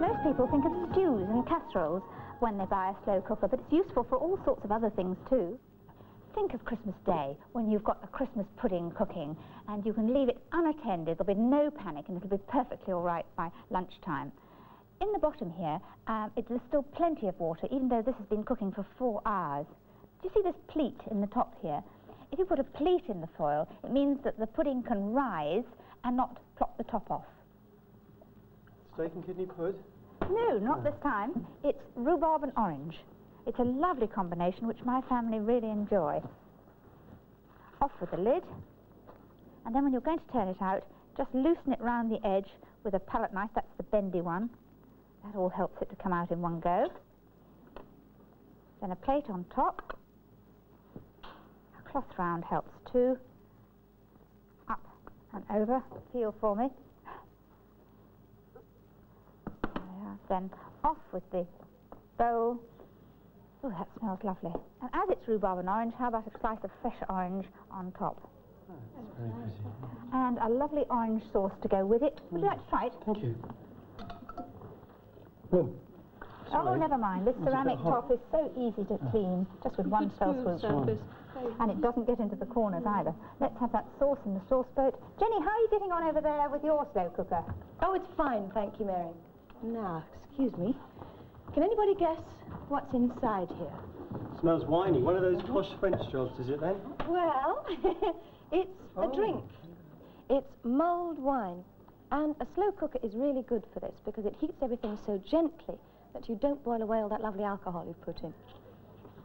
Most people think of stews and casseroles when they buy a slow cooker, but it's useful for all sorts of other things too. Think of Christmas Day when you've got a Christmas pudding cooking and you can leave it unattended. There'll be no panic and it'll be perfectly all right by lunchtime. In the bottom here, um, it, there's still plenty of water, even though this has been cooking for four hours. Do you see this pleat in the top here? If you put a pleat in the foil, it means that the pudding can rise and not plop the top off. Steak and kidney pud? No, not this time. It's rhubarb and orange. It's a lovely combination which my family really enjoy. Off with the lid. And then when you're going to turn it out, just loosen it round the edge with a palette knife, that's the bendy one. That all helps it to come out in one go. Then a plate on top. A cloth round helps too. Up and over. Feel for me. Then off with the bowl. Oh, that smells lovely. And as it's rhubarb and orange, how about a slice of fresh orange on top? Oh, that's very pretty. And a lovely orange sauce to go with it. Would you like to try it? Thank you. Oh, Oh, never mind. This It's ceramic top is so easy to clean, just with one fell swoop. surface. And it doesn't get into the corners either. Let's have that sauce in the sauce boat. Jenny, how are you getting on over there with your slow cooker? Oh, it's fine, thank you, Mary. Now, excuse me. Can anybody guess what's inside here? Smells winey. One of those posh French jobs, is it then? Well, it's Oh. a drink. It's mulled wine. And a slow cooker is really good for this because it heats everything so gently that you don't boil away all that lovely alcohol you've put in.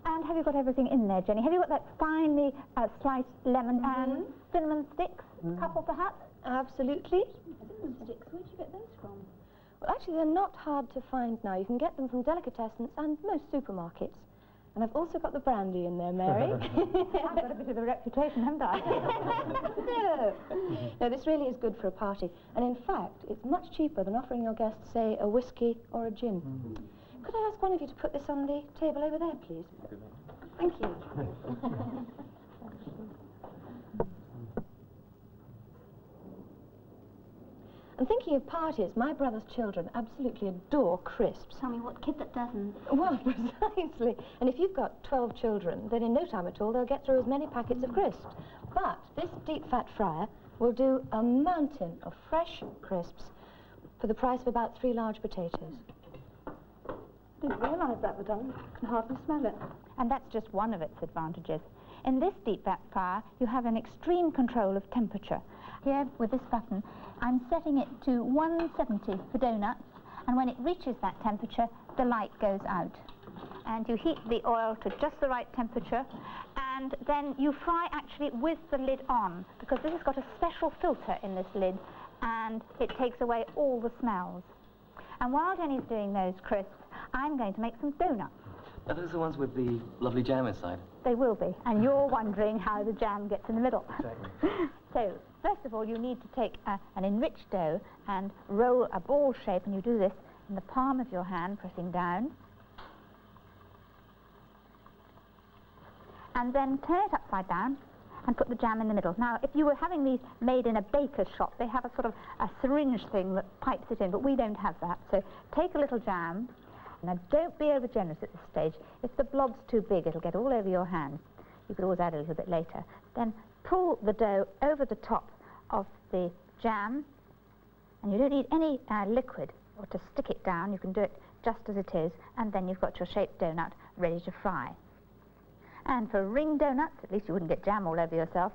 And have you got everything in there, Jenny? Have you got that finely uh, sliced lemon Mm-hmm. and cinnamon sticks? A couple, perhaps? Absolutely. Cinnamon sticks? Where'd you get those from? Well, actually, they're not hard to find now. You can get them from delicatessens and most supermarkets. And I've also got the brandy in there, Mary. I've got a bit of a reputation, haven't I? no. no, this really is good for a party. And in fact, it's much cheaper than offering your guests, say, a whiskey or a gin. Mm-hmm. Could I ask one of you to put this on the table over there, please? Thank you. And thinking of parties, my brother's children absolutely adore crisps. Tell me what kid that doesn't. Well, precisely. And if you've got 12 children, then in no time at all they'll get through as many packets of crisps. But this deep fat fryer will do a mountain of fresh crisps for the price of about three large potatoes. I Didn't realise that, Madame. I Can hardly smell it. And that's just one of its advantages. In this deep fryer, you have an extreme control of temperature. Here, with this button, I'm setting it to 170 for donuts, and when it reaches that temperature, the light goes out. And you heat the oil to just the right temperature, and then you fry actually with the lid on, because this has got a special filter in this lid, and it takes away all the smells. And while Jenny's doing those crisps, I'm going to make some donuts. Are those are the ones with the lovely jam inside? They will be. And you're wondering how the jam gets in the middle. Exactly. so, first of all, you need to take a, an enriched dough and roll a ball shape, and you do this in the palm of your hand, pressing down. And then turn it upside down and put the jam in the middle. Now, if you were having these made in a baker's shop, they have a sort of a syringe thing that pipes it in, but we don't have that. So take a little jam. Now, don't be over generous at this stage. If the blob's too big, it'll get all over your hand. You could always add a little bit later. Then pull the dough over the top of the jam, and you don't need any uh, liquid or to stick it down. You can do it just as it is, and then you've got your shaped donut ready to fry. And for ring donuts, at least you wouldn't get jam all over yourself,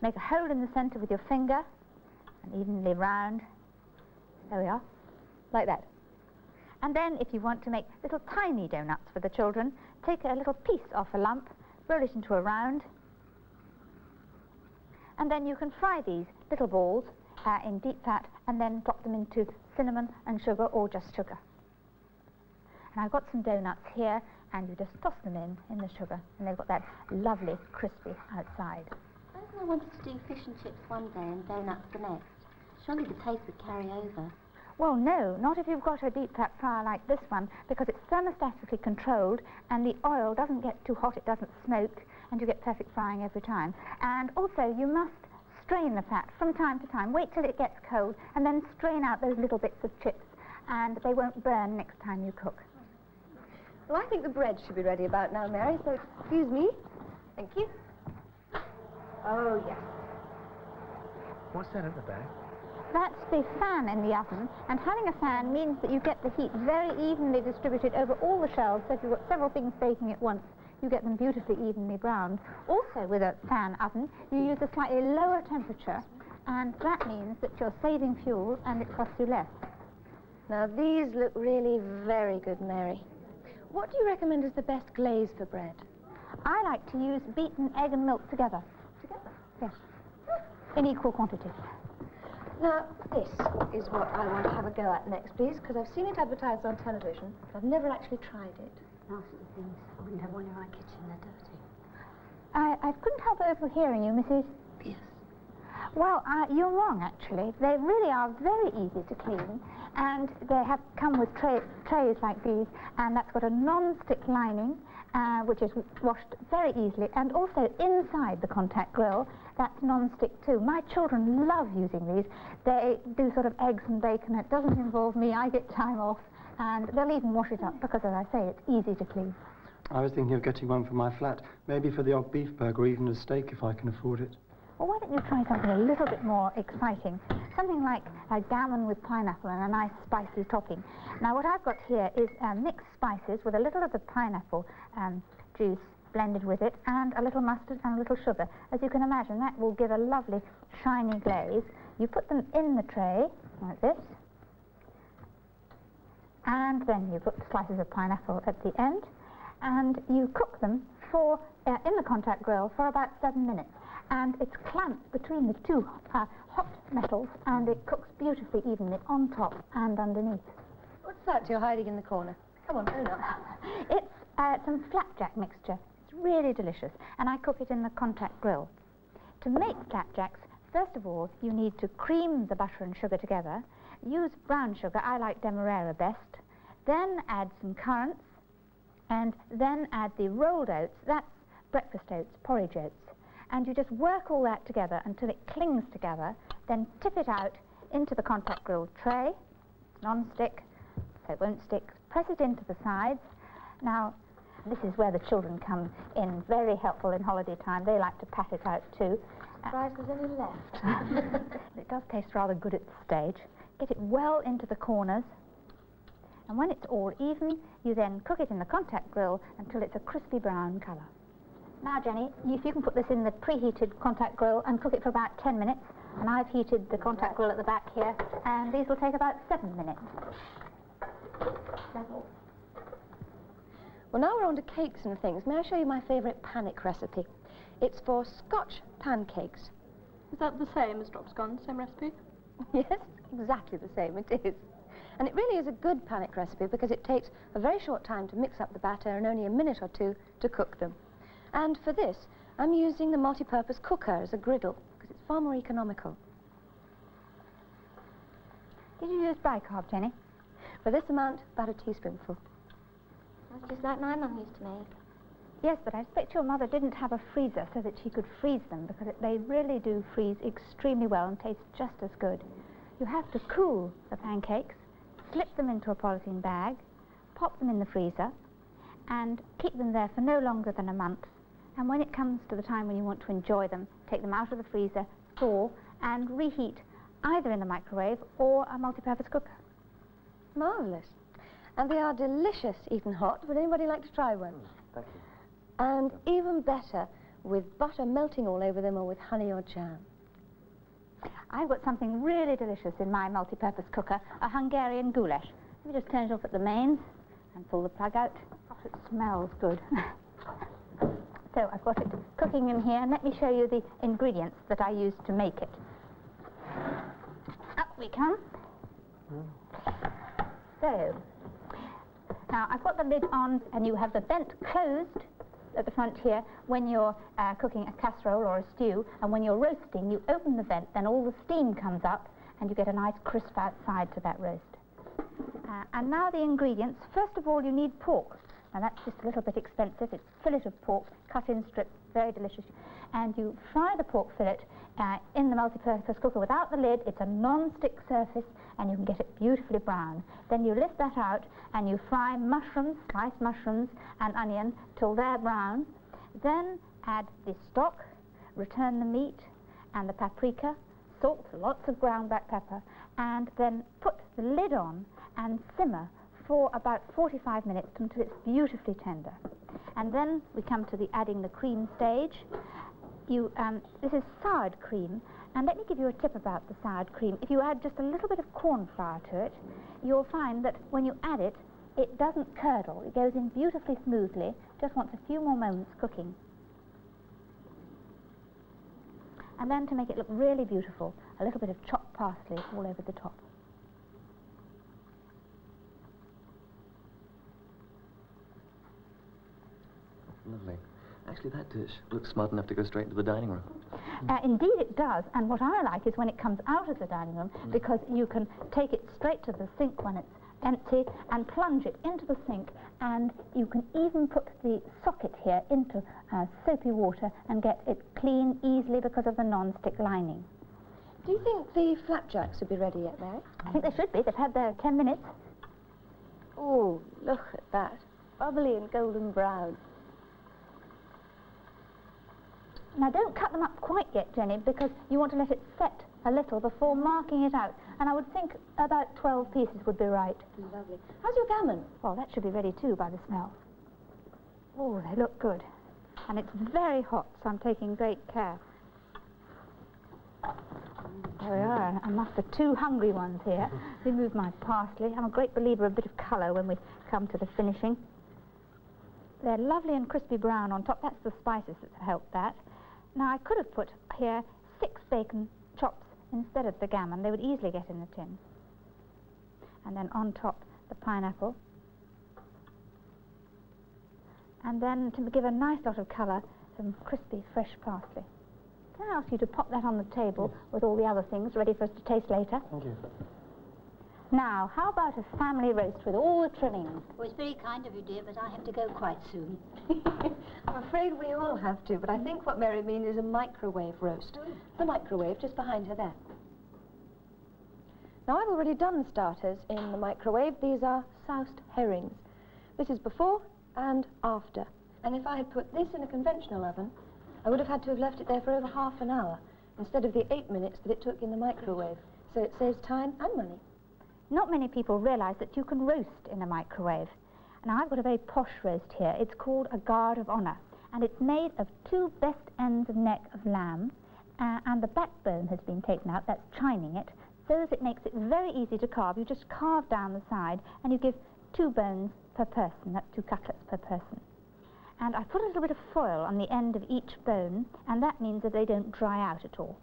make a hole in the centre with your finger and evenly round. There we are, like that. And then if you want to make little tiny donuts for the children, take a little piece off a lump, roll it into a round, and then you can fry these little balls uh, in deep fat and then drop them into cinnamon and sugar or just sugar. And I've got some donuts here and you just toss them in in the sugar and they've got that lovely crispy outside. Suppose I wanted to do fish and chips one day and donuts the next. Surely the taste would carry over. Well, no, not if you've got a deep fat fryer like this one, because it's thermostatically controlled and the oil doesn't get too hot, it doesn't smoke, and you get perfect frying every time. And also, you must strain the fat from time to time. Wait till it gets cold, and then strain out those little bits of chips. and they won't burn next time you cook. Well, I think the bread should be ready about now, Mary, so excuse me. Thank you. Oh, yes. What's that at the back? That's the fan in the oven, and having a fan means that you get the heat very evenly distributed over all the shells, so if you've got several things baking at once, you get them beautifully evenly browned. Also, with a fan oven, you use a slightly lower temperature, and that means that you're saving fuel and it costs you less. Now, these look really very good, Mary. What do you recommend as the best glaze for bread? I like to use beaten egg and milk together. Together? Yes. In equal quantities. Now, this is what I want to have a go at next, please, because I've seen it advertised on television, but I've never actually tried it. Nasty things. I wouldn't have one in my kitchen. They're dirty. I, I couldn't help overhearing you, Mrs. Yes. Well, uh, you're wrong, actually. They really are very easy to clean, and they have come with tra- trays like these, and that's got a non-stick lining, uh, which is washed very easily, and also inside the contact grill, that's non-stick too. My children love using these. They do sort of eggs and bacon. It doesn't involve me. I get time off, and they'll even wash it up because, as I say, it's easy to clean. I was thinking of getting one for my flat, maybe for the odd beef burger or even a steak if I can afford it. Well, why don't you try something a little bit more exciting? Something like a gammon with pineapple and a nice spicy topping. Now, what I've got here is uh, mixed spices with a little of the pineapple um, juice blended with it and a little mustard and a little sugar. As you can imagine, that will give a lovely shiny glaze. You put them in the tray like this, and then you put slices of pineapple at the end, and you cook them for uh, in the contact grill for about seven minutes. And it's clamped between the two uh, hot metals, and it cooks beautifully evenly on top and underneath. What's that you're hiding in the corner? Come on, own up. It's uh, some flapjack mixture. It's really delicious, and I cook it in the contact grill. To make flapjacks, first of all, you need to cream the butter and sugar together. Use brown sugar. I like Demerara best. Then add some currants, and then add the rolled oats. That's breakfast oats, porridge oats. And you just work all that together until it clings together. Then tip it out into the contact grill tray, non-stick, so it won't stick. Press it into the sides. Now, this is where the children come in, very helpful in holiday time. They like to pat it out too. Surprised there's any left. it does taste rather good at this stage. Get it well into the corners. And when it's all even, you then cook it in the contact grill until it's a crispy brown colour. Now, Jenny, if you can put this in the preheated contact grill and cook it for about 10 minutes, and I've heated the contact grill at the back here, and these will take about 7 minutes. Well, now we're on to cakes and things. May I show you my favourite panic recipe? It's for Scotch pancakes. Is that the same as drop scone, same recipe? Yes, exactly the same it is. And it really is a good panic recipe because it takes a very short time to mix up the batter and only a minute or two to cook them. And for this, I'm using the multi-purpose cooker as a griddle because it's far more economical. Did you use bicarb, Jenny? For this amount, about a teaspoonful. That's just like my mum used to make. Yes, but I expect your mother didn't have a freezer so that she could freeze them because it, they really do freeze extremely well and taste just as good. You have to cool the pancakes, slip them into a polythene bag, pop them in the freezer, and keep them there for no longer than a month. And when it comes to the time when you want to enjoy them, take them out of the freezer, thaw, and reheat either in the microwave or a multi-purpose cooker. Marvellous. And they are delicious eaten hot. Would anybody like to try one? Mm, thank you. And even better with butter melting all over them or with honey or jam. I've got something really delicious in my multi-purpose cooker, a Hungarian goulash. Let me just turn it off at the mains and pull the plug out. Gosh, it smells good. so I've got it cooking in here, and let me show you the ingredients that I used to make it. Up we come. So, now I've got the lid on, and you have the vent closed at the front here when you're uh, cooking a casserole or a stew, and when you're roasting, you open the vent, then all the steam comes up, and you get a nice crisp outside to that roast. Uh, and now the ingredients. First of all, you need pork. Now that's just a little bit expensive. It's fillet of pork cut in strips very delicious. And you fry the pork fillet uh, in the multi-purpose cooker without the lid. It's a non-stick surface and you can get it beautifully brown. Then you lift that out and you fry mushrooms, sliced mushrooms and onion till they're brown. Then add the stock, return the meat and the paprika, salt, lots of ground black pepper, and then put the lid on and simmer for about 45 minutes until it's beautifully tender. And then we come to the adding the cream stage. You, um, this is soured cream, and let me give you a tip about the soured cream. If you add just a little bit of corn flour to it, you'll find that when you add it, it doesn't curdle. It goes in beautifully smoothly, just wants a few more moments cooking. And then to make it look really beautiful, a little bit of chopped parsley all over the top. Lovely. Actually, that dish looks smart enough to go straight into the dining room. Uh, indeed it does, and what I like is when it comes out of the dining room because you can take it straight to the sink when it's empty and plunge it into the sink and you can even put the socket here into uh, soapy water and get it clean easily because of the non-stick lining. Do you think the flapjacks would be ready yet, Mary? I think they should be. They've had their 10 minutes. Oh, look at that. Bubbly and golden brown. Now don't cut them up quite yet, Jenny, because you want to let it set a little before marking it out. And I would think about 12 pieces would be right. Lovely. How's your gammon? Well, that should be ready too by the smell. Oh, they look good. And it's very hot, so I'm taking great care. There we are. I'm after two hungry ones here. Remove my parsley. I'm a great believer of a bit of colour when we come to the finishing. They're lovely and crispy brown on top. That's the spices that help that. Now, I could have put here six bacon chops instead of the gammon. They would easily get in the tin. And then on top, the pineapple. And then to give a nice lot of colour, some crispy fresh parsley. Can I ask you to pop that on the table with all the other things ready for us to taste later? Thank you. Now, how about a family roast with all the trimmings? Well, it's very kind of you, dear, but I have to go quite soon. I'm afraid we all have to, but I think what Mary means is a microwave roast. Mm. The microwave just behind her there. Now, I've already done the starters in the microwave. These are soused herrings. This is before and after. And if I had put this in a conventional oven, I would have had to have left it there for over half an hour instead of the eight minutes that it took in the microwave. So it saves time and money. Not many people realise that you can roast in a microwave. And I've got a very posh roast here. It's called a guard of honour, and it's made of two best ends of neck of lamb, uh, and the backbone has been taken out, that's chining it, so that it makes it very easy to carve. You just carve down the side, and you give two bones per person, that's two cutlets per person. And I put a little bit of foil on the end of each bone, and that means that they don't dry out at all.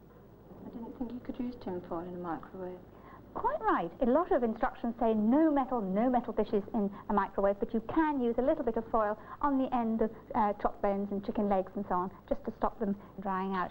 I didn't think you could use tin foil in a microwave. Quite right. A lot of instructions say no metal, no metal dishes in a microwave, but you can use a little bit of foil on the end of uh, chop bones and chicken legs and so on, just to stop them drying out.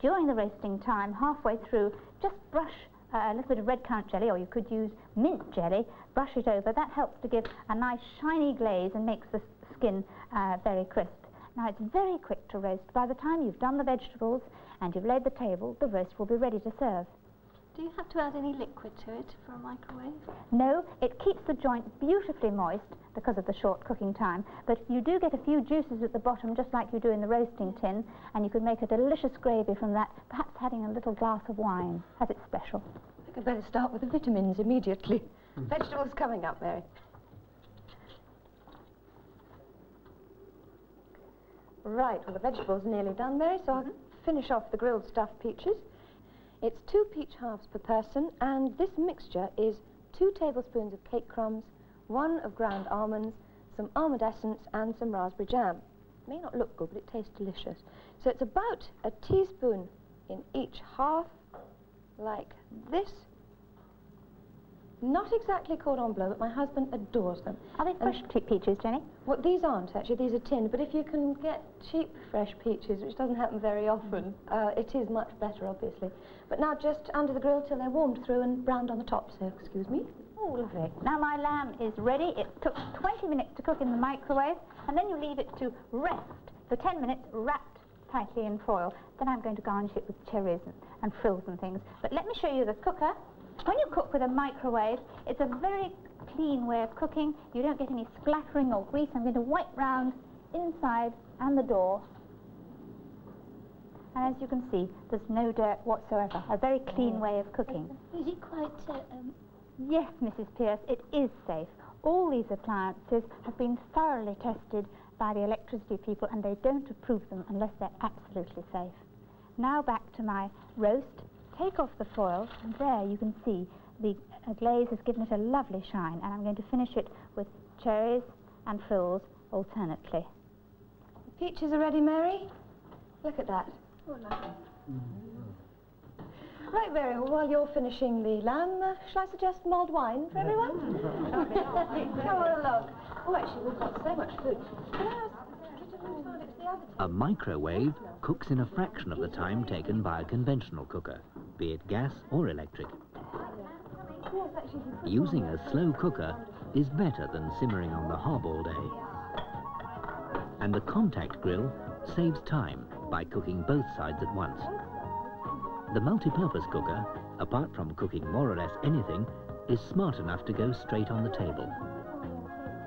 During the roasting time, halfway through, just brush uh, a little bit of red currant jelly, or you could use mint jelly, brush it over. That helps to give a nice shiny glaze and makes the skin uh, very crisp. Now, it's very quick to roast. By the time you've done the vegetables and you've laid the table, the roast will be ready to serve. Do you have to add any liquid to it for a microwave? No, it keeps the joint beautifully moist because of the short cooking time, but you do get a few juices at the bottom, just like you do in the roasting tin, and you could make a delicious gravy from that, perhaps adding a little glass of wine as it's special. I think I'd better start with the vitamins immediately. Hmm. Vegetables coming up, Mary. Right, well, the vegetables are nearly done, Mary, so I'll mm-hmm. finish off the grilled stuffed peaches. It's two peach halves per person, and this mixture is two tablespoons of cake crumbs, one of ground almonds, some almond essence, and some raspberry jam. It May not look good, but it tastes delicious. So it's about a teaspoon in each half, like this. Not exactly cordon bleu, but my husband adores them. Are they fresh pe- peaches, Jenny? Well, these aren't actually, these are tinned, but if you can get cheap fresh peaches, which doesn't happen very often, uh, it is much better, obviously. But now just under the grill till they're warmed through and browned on the top, so excuse me. Oh, lovely. Now my lamb is ready. It took 20 minutes to cook in the microwave, and then you leave it to rest for 10 minutes wrapped tightly in foil, then I'm going to garnish it with cherries and, and frills and things. But let me show you the cooker. When you cook with a microwave, it's a very clean way of cooking. You don't get any splattering or grease. I'm going to wipe round inside and the door. And as you can see, there's no dirt whatsoever. A very clean way of cooking. Is it quite uh, um, Yes, Mrs. Pierce, it is safe. All these appliances have been thoroughly tested by the electricity people and they don't approve them unless they're absolutely safe. Now back to my roast. Take off the foil and there you can see the uh, glaze has given it a lovely shine and I'm going to finish it with cherries and frills alternately. The Peaches are ready, Mary? Look at that. Oh lovely. Right, Mary, well, while you're finishing the lamb, uh, shall I suggest mulled wine for everyone? Come on along. Oh, actually, we've got so much food. Can I ask Kitten who found it to the other A microwave cooks in a fraction of the time taken by a conventional cooker, be it gas or electric. Using a slow cooker is better than simmering on the hob all day. And the contact grill saves time by cooking both sides at once. The multi-purpose cooker, apart from cooking more or less anything, is smart enough to go straight on the table.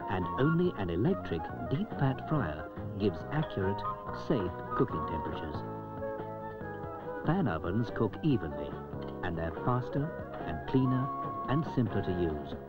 And only an electric deep fat fryer gives accurate, safe cooking temperatures. Fan ovens cook evenly, and they're faster and cleaner and simpler to use.